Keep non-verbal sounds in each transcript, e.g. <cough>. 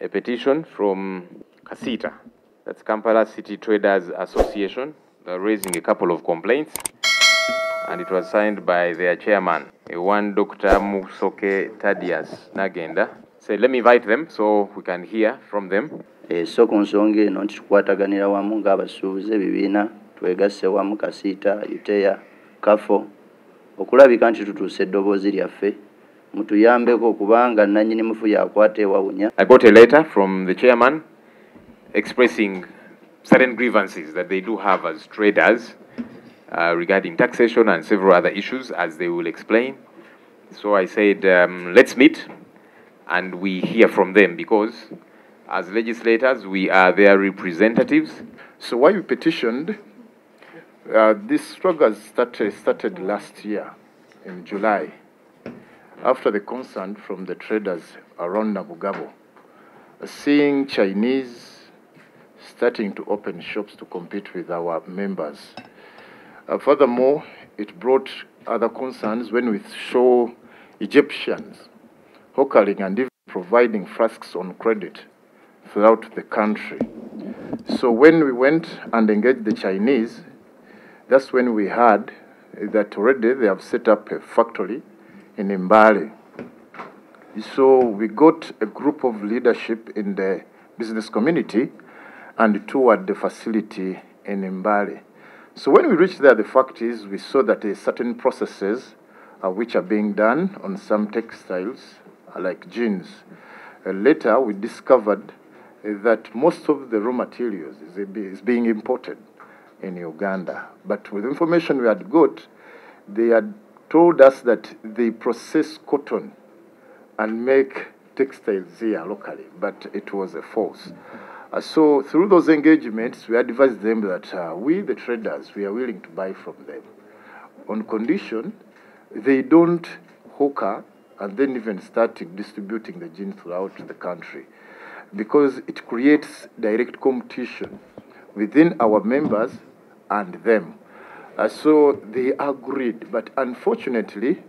a petition from KACITA, that's Kampala City Traders Association, uh, raising a couple of complaints, and it was signed by their chairman, uh, one Dr. Musoke Thadeus Nagenda. So let me invite them so we can hear from them. So ku nsonga eno nti tukwataganira wamu ng'abasuubuzi ebibiina twegasse wamu kasiita uteya kafo okulabika nti tutuuse eddoboozi lyaffe mutuyambeko kubanga nannyini mufu yakwata ewawunya I got a letter from the chairman expressing certain grievances that they do have as traders uh, regarding taxation and several other issues, as they will explain. So I said, um, let's meet and we hear from them because as legislators, we are their representatives. So why we petitioned, uh, this struggle started, started last year in July after the concern from the traders around Nabugabo, seeing Chinese starting to open shops to compete with our members. Uh, furthermore, it brought other concerns when we saw Egyptians hawkering and even providing flasks on credit throughout the country. So when we went and engaged the Chinese, that's when we heard that already they have set up a factory in Mbale. So we got a group of leadership in the business community and toured the facility in Mbale. So when we reached there, the fact is we saw that there are certain processes uh, which are being done on some textiles, uh, like jeans. Uh, later, we discovered uh, that most of the raw materials is, is being imported in Uganda. But with information we had got, they had told us that they process cotton and make textiles here locally, but it was a false. Uh, so through those engagements, we advised them that uh, we, the traders, we are willing to buy from them on condition they don't hawker and then even start distributing the gin throughout the country because it creates direct competition within our members and them. Uh, so they agreed, but unfortunately,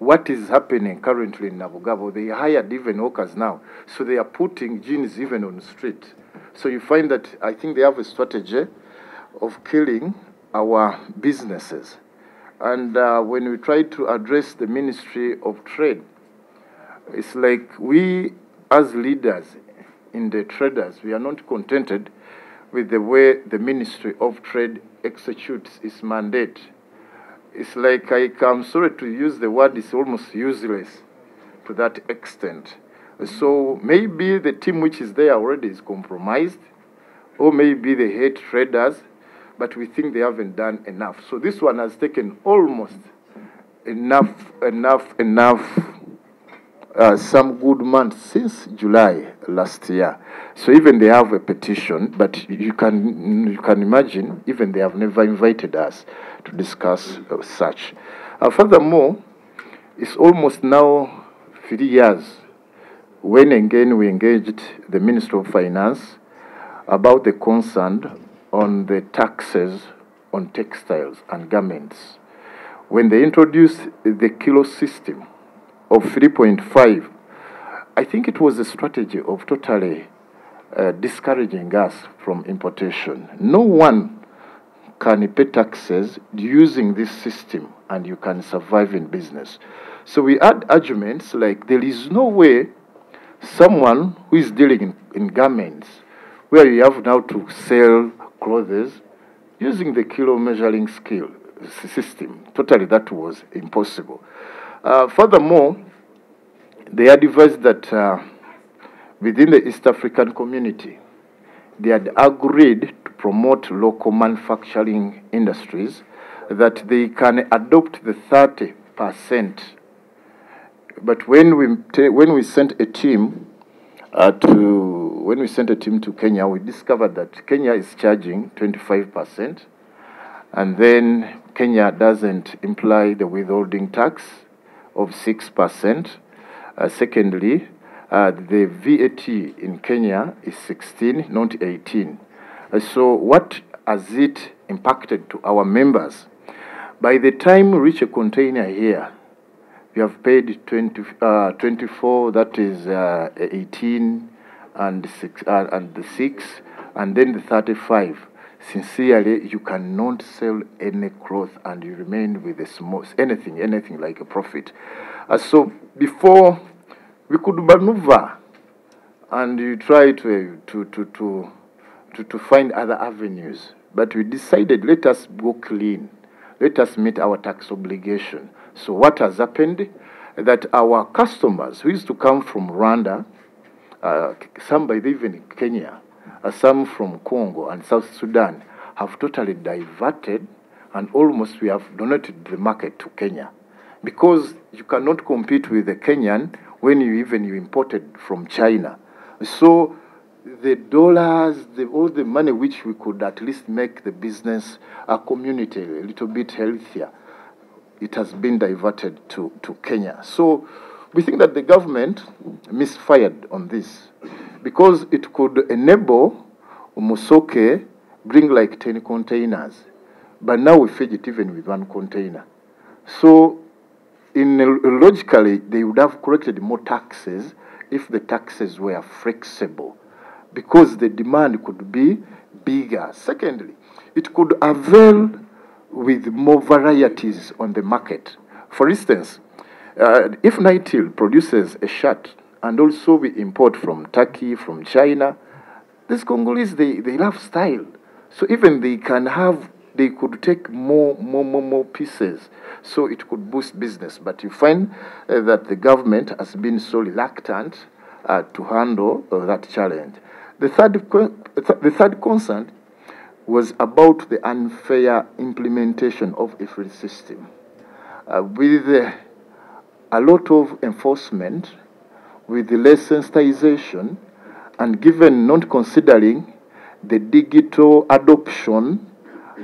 what is happening currently in Nabugabo, they hired even hawkers now, so they are putting gins even on the street. So you find that I think they have a strategy of killing our businesses. And uh, when we try to address the Ministry of Trade, it's like we, as leaders in the traders, we are not contented with the way the Ministry of Trade executes its mandate. It's like I, I'm sorry to use the word, it's almost useless to that extent. So maybe the team which is there already is compromised, or maybe they hate traders, but we think they haven't done enough. So this one has taken almost enough, enough, enough, uh, some good months since July last year. So even they have a petition, but you can you can imagine even they have never invited us to discuss uh, such. Uh, furthermore, it's almost now three years when again we engaged the Minister of Finance about the concern on the taxes on textiles and garments. When they introduced the kilo system of 3.5, I think it was a strategy of totally uh, discouraging us from importation. No one can pay taxes using this system and you can survive in business. So we had arguments like there is no way someone who is dealing in, in garments, where you have now to sell clothes using the kilo measuring scale system, totally that was impossible. Uh, furthermore, they advised that uh, within the East African community, they had agreed to promote local manufacturing industries, that they can adopt the 30 percent. But when we when we sent a team uh, to when we sent a team to Kenya, we discovered that Kenya is charging 25 percent, and then Kenya doesn't imply the withholding tax of six percent. Uh, secondly, uh, the VAT in Kenya is 16, not 18. Uh, so what has it impacted to our members? By the time we reach a container here, we have paid 20, uh, 24, that is uh, 18, and six uh, and the six, and then the thirty-five. Sincerely, you cannot sell any cloth and you remain with a small anything, anything like a profit. Uh, so before we could maneuver and you try to to to to to, to find other avenues, but we decided let us go clean, let us meet our tax obligation. So what has happened? That our customers who used to come from Rwanda uh, some by even Kenya, uh, some from Congo and South Sudan have totally diverted and almost we have donated the market to Kenya because you cannot compete with the Kenyan when you even you imported from China. So the dollars, the, all the money which we could at least make the business, our community a little bit healthier, it has been diverted to, to Kenya. So we think that the government misfired on this because it could enable Musoke bring like 10 containers, but now we feed it even with one container. So, in logically, they would have collected more taxes if the taxes were flexible, because the demand could be bigger. Secondly, it could avail with more varieties on the market. For instance, uh, if Nytil produces a shirt and also we import from Turkey, from China, these Congolese, they, they love style. So even they can have, they could take more, more, more, more pieces. So it could boost business. But you find uh, that the government has been so reluctant uh, to handle uh, that challenge. The third, the third concern was about the unfair implementation of EFRIS system. Uh, with the a lot of enforcement with less sensitization and given not considering the digital adoption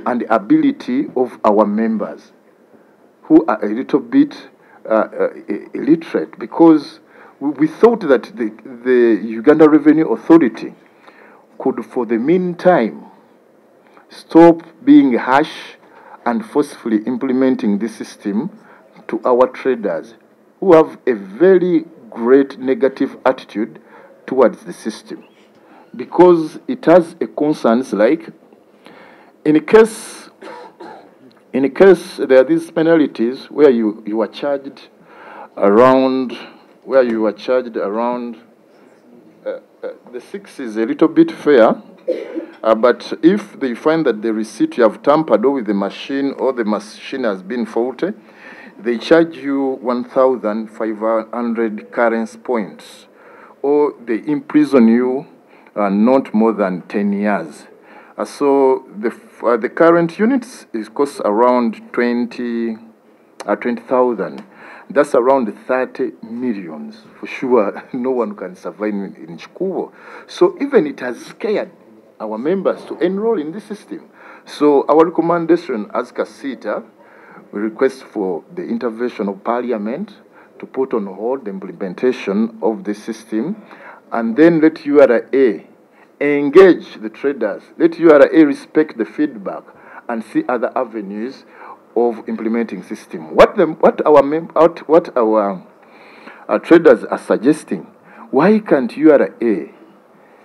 and ability of our members who are a little bit uh, uh, illiterate. Because we, thought that the, the Uganda Revenue Authority could for the meantime stop being harsh and forcefully implementing this system to our traders who have a very great negative attitude towards the system. Because it has a concerns like in a case in a case there are these penalties where you, you are charged around where you are charged around uh, uh, the six is a little bit fair uh, but if they find that the receipt you have tampered with the machine or the machine has been faulty they charge you 1,500 currency points, or they imprison you uh, not more than 10 years. Uh, so the, uh, the current units is cost around 20, uh, 20,000. That's around 30 millions. For sure, <laughs> no one can survive in, in Kikuubo. So even it has scared our members to enroll in this system. So our recommendation as KACITA we request for the intervention of Parliament to put on hold the implementation of the system and then let URA engage the traders, let URA respect the feedback and see other avenues of implementing system. What, the, what our, what, what our, our traders are suggesting, why can't URA,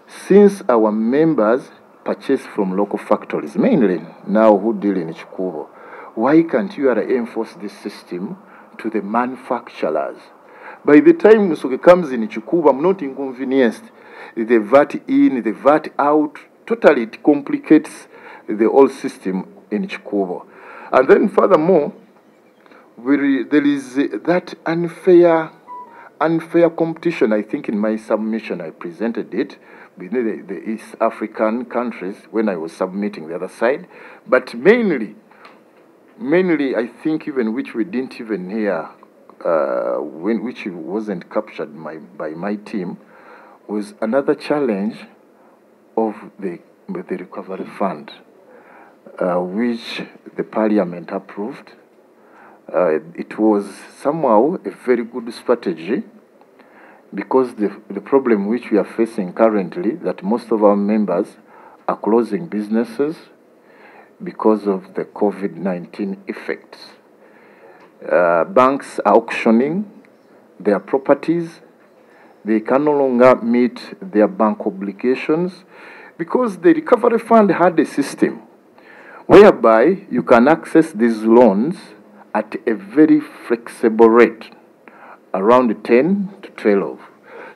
since our members purchase from local factories, mainly now who deal in Kikuubo, why can't you enforce this system to the manufacturers? By the time Musoke comes in Kikuubo, I'm not inconvenienced. The VAT in, the VAT out, totally it complicates the whole system in Kikuubo. And then furthermore, there is that unfair unfair competition. I think in my submission I presented it within the, the East African countries when I was submitting the other side, but mainly mainly, I think even which we didn't even hear, uh, when, which wasn't captured my, by my team, was another challenge of the, the recovery fund, uh, which the parliament approved. Uh, it was somehow a very good strategy because the, the problem which we are facing currently that most of our members are closing businesses because of the COVID 19 effects. Uh, banks are auctioning their properties, they can no longer meet their bank obligations because the recovery fund had a system whereby you can access these loans at a very flexible rate, around 10 to 12.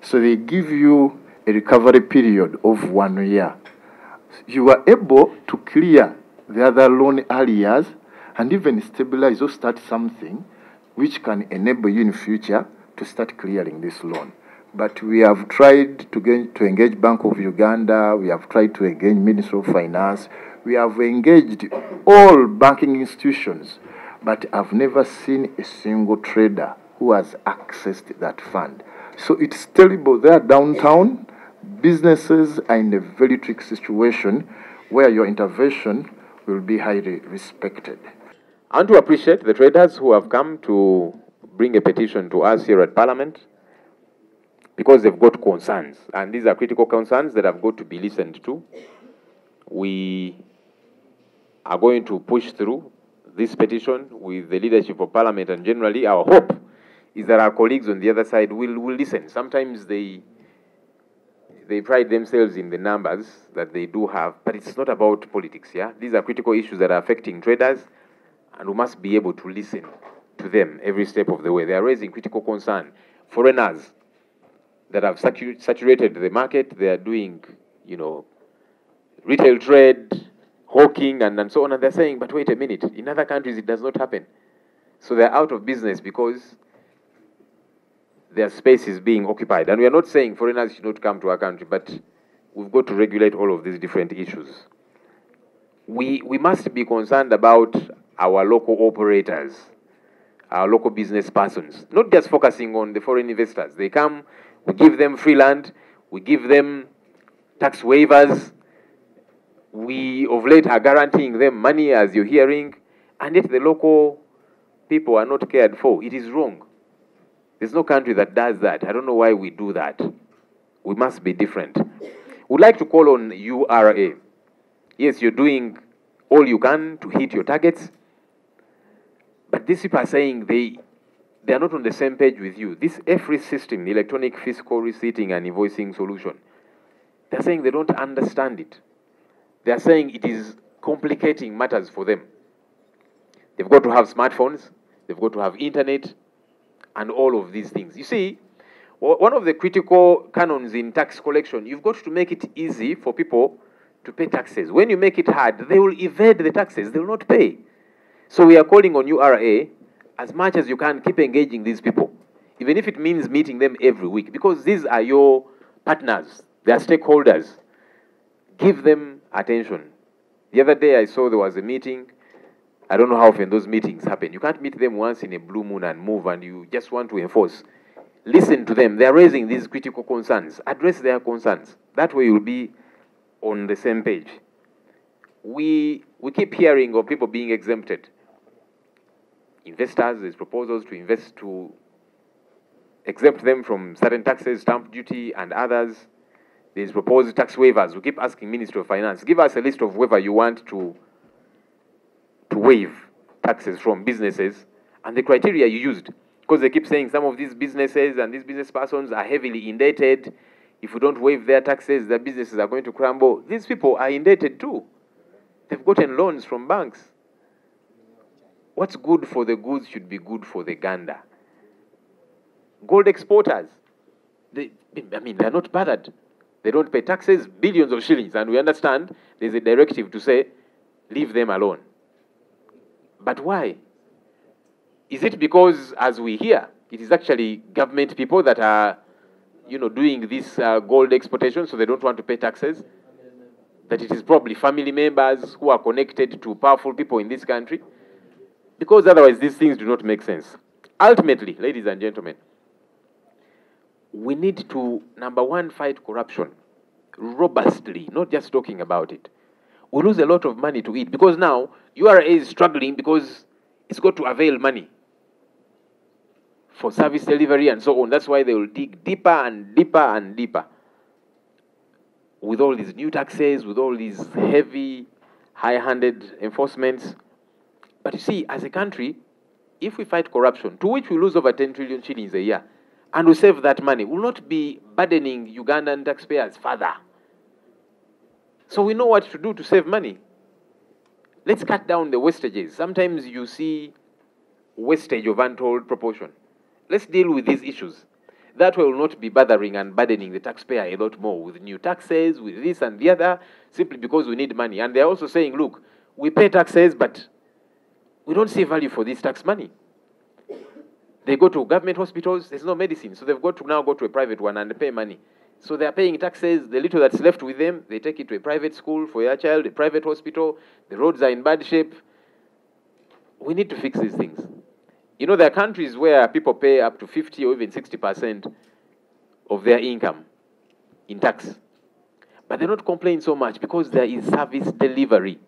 So they give you a recovery period of one year. You are able to clear the other loan areas and even stabilize or start something which can enable you in future to start clearing this loan. But we have tried to, get, to engage Bank of Uganda, we have tried to engage Ministry of Finance, we have engaged all banking institutions, but I've never seen a single trader who has accessed that fund. So it's terrible there downtown. Businesses are in a very tricky situation where your intervention will be highly respected. Want to appreciate the traders who have come to bring a petition to us here at Parliament because they've got concerns, and these are critical concerns that have got to be listened to. We are going to push through this petition with the leadership of Parliament, and generally, our hope is that our colleagues on the other side will, will listen. Sometimes they they pride themselves in the numbers that they do have, but it's not about politics, yeah? These are critical issues that are affecting traders, and we must be able to listen to them every step of the way. They are raising critical concern. Foreigners that have saturated the market, they are doing, you know, retail trade, hawking, and, and so on, and they're saying, but wait a minute, in other countries it does not happen. So they're out of business because their space is being occupied. And we are not saying foreigners should not come to our country, but we've got to regulate all of these different issues. We, we must be concerned about our local operators, our local business persons, not just focusing on the foreign investors. They come, we give them free land, we give them tax waivers, we of late are guaranteeing them money as you're hearing, and yet the local people are not cared for. It is wrong. There's no country that does that. I don't know why we do that. We must be different. We'd like to call on URA. Yes, you're doing all you can to hit your targets, but these people are saying they they are not on the same page with you. This EFRIS system, the electronic fiscal receipting and invoicing solution, they're saying they don't understand it. They're saying it is complicating matters for them. They've got to have smartphones, they've got to have internet, and all of these things. You see, one of the critical canons in tax collection, you've got to make it easy for people to pay taxes. When you make it hard, they will evade the taxes, they will not pay. So we are calling on URA, as much as you can, keep engaging these people, even if it means meeting them every week, because these are your partners, they are stakeholders. Give them attention. The other day I saw there was a meeting I don't know how often those meetings happen. You can't meet them once in a blue moon and move, and you just want to enforce. Listen to them. They are raising these critical concerns. Address their concerns. That way, you'll be on the same page. We we keep hearing of people being exempted. Investors, there's proposals to invest to exempt them from certain taxes, stamp duty, and others. There's proposed tax waivers. We keep asking Ministry of Finance, give us a list of waiver you want to to waive taxes from businesses and the criteria you used. Because they keep saying some of these businesses and these business persons are heavily indebted. If we don't waive their taxes, their businesses are going to crumble. These people are indebted too. They've gotten loans from banks. What's good for the goods should be good for the gander. Gold exporters, they, I mean, they're not bothered. They don't pay taxes, billions of shillings, and we understand there's a directive to say, leave them alone. But why? Is it because, as we hear, it is actually government people that are, you know, doing this uh, gold exportation, so they don't want to pay taxes? That it is probably family members who are connected to powerful people in this country? Because otherwise, these things do not make sense. Ultimately, ladies and gentlemen, we need to, number one, fight corruption robustly, not just talking about it we lose a lot of money to it because now URA is struggling because it's got to avail money for service delivery and so on. That's why they will dig deeper and deeper and deeper with all these new taxes, with all these heavy, high handed enforcements. But you see, as a country, if we fight corruption, to which we lose over 10 trillion shillings a year, and we save that money. We'll not be burdening Ugandan taxpayers further. So we know what to do to save money. Let's cut down the wastages. Sometimes you see wastage of untold proportion. Let's deal with these issues. That will not be bothering and burdening the taxpayer a lot more with new taxes, with this and the other, simply because we need money. And they're also saying, look, we pay taxes, but we don't see value for this tax money. They go to government hospitals, there's no medicine, so they've got to now go to a private one and pay money. So they're paying taxes, the little that's left with them, they take it to a private school for their child, a private hospital, the roads are in bad shape. We need to fix these things. You know, there are countries where people pay up to 50 or even 60% of their income in tax. But they don't complain so much because there is service delivery.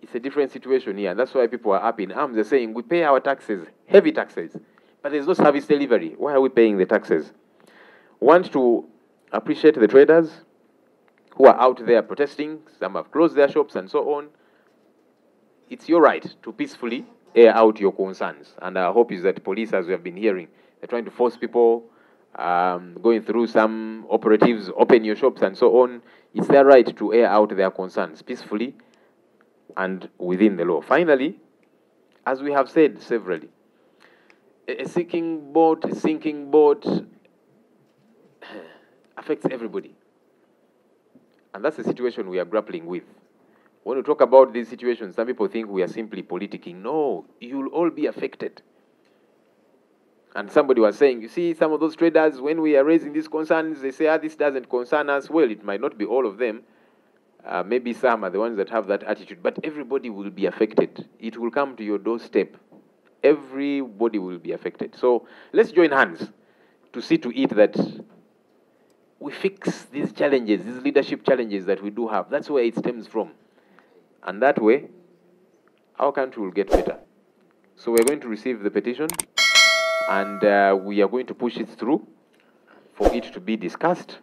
It's a different situation here. That's why people are up in arms. They're saying, we pay our taxes, heavy taxes, but there's no service delivery. Why are we paying the taxes? Want to appreciate the traders who are out there protesting. Some have closed their shops and so on. It's your right to peacefully air out your concerns. And our hope is that police, as we have been hearing, they're trying to force people, um, going through some operatives, open your shops and so on. It's their right to air out their concerns peacefully and within the law. Finally, as we have said severally, a sinking boat, a sinking boat affects everybody. And that's the situation we are grappling with. When we talk about these situations, some people think we are simply politicking. No, you'll all be affected. And somebody was saying, you see, some of those traders, when we are raising these concerns, they say, ah, this doesn't concern us. Well, it might not be all of them. Uh, maybe some are the ones that have that attitude, but everybody will be affected. It will come to your doorstep. Everybody will be affected. So let's join hands to see to it that we fix these challenges, these leadership challenges that we do have. That's where it stems from. And that way, our country will get better. So we're going to receive the petition and uh, we are going to push it through for it to be discussed.